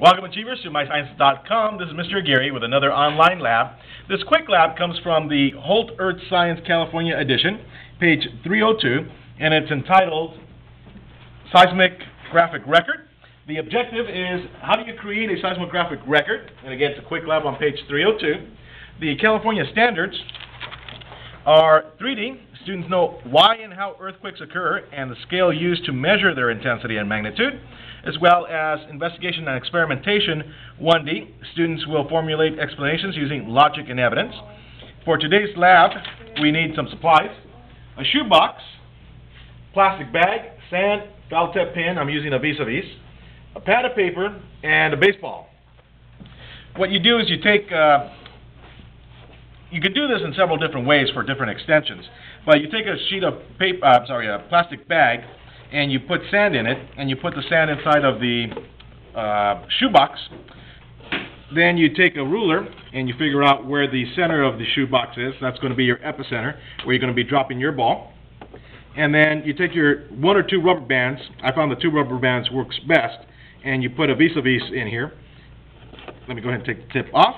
Welcome, Achievers, to MyScience.com. This is Mr. Aguirre with another online lab. This quick lab comes from the Holt Earth Science California edition, page 302, and it's entitled Seismic Graphic Record. The objective is how do you create a seismographic record? And again, it's a quick lab on page 302. The California standards are 3D. Students know why and how earthquakes occur and the scale used to measure their intensity and magnitude, as well as investigation and experimentation 1D. Students will formulate explanations using logic and evidence. For today's lab, we need some supplies, a shoebox, plastic bag, sand, foul tip pen, I'm using a vis-a-vis, a pad of paper, and a baseball. What you do is you take, uh, you can do this in several different ways for different extensions, but you take a sheet of paper, uh, sorry, a plastic bag, and you put sand in it, and you put the sand inside of the uh, shoebox. Then you take a ruler and you figure out where the center of the shoebox is. That's going to be your epicenter, where you're going to be dropping your ball. And then you take your one or two rubber bands. I found the two rubber bands works best. And you put a vis-a-vis in here. Let me go ahead and take the tip off.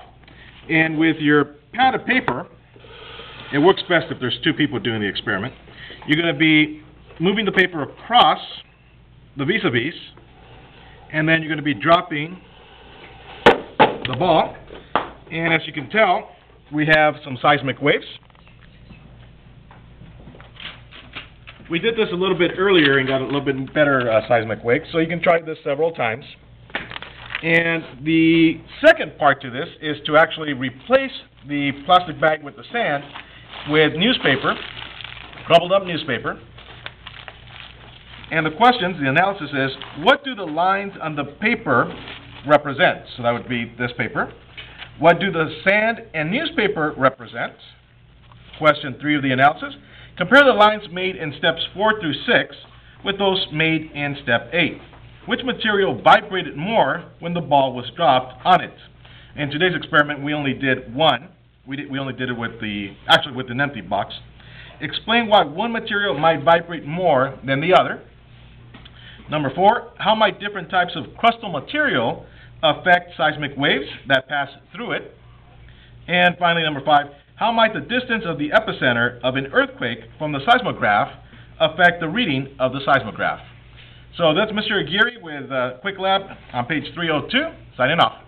And with your pad of paper, it works best if there's two people doing the experiment. You're going to be moving the paper across the vis-a-vis, and then you're going to be dropping the ball. And as you can tell, we have some seismic waves. We did this a little bit earlier and got a little bit better uh, seismic waves, so you can try this several times. And the second part to this is to actually replace the plastic bag with the sand with newspaper, crumpled up newspaper. And the questions, the analysis is, what do the lines on the paper represent? So that would be this paper. What do the sand and newspaper represent? Question three of the analysis. Compare the lines made in steps four through six with those made in step eight. Which material vibrated more when the ball was dropped on it? In today's experiment, we only did one. We, did, we only did it with the, actually with an empty box. Explain why one material might vibrate more than the other. Number four, how might different types of crustal material affect seismic waves that pass through it? And finally, number five, how might the distance of the epicenter of an earthquake from the seismograph affect the reading of the seismograph? So that's Mr. Aguirre with uh, Quick Lab on page 302, signing off.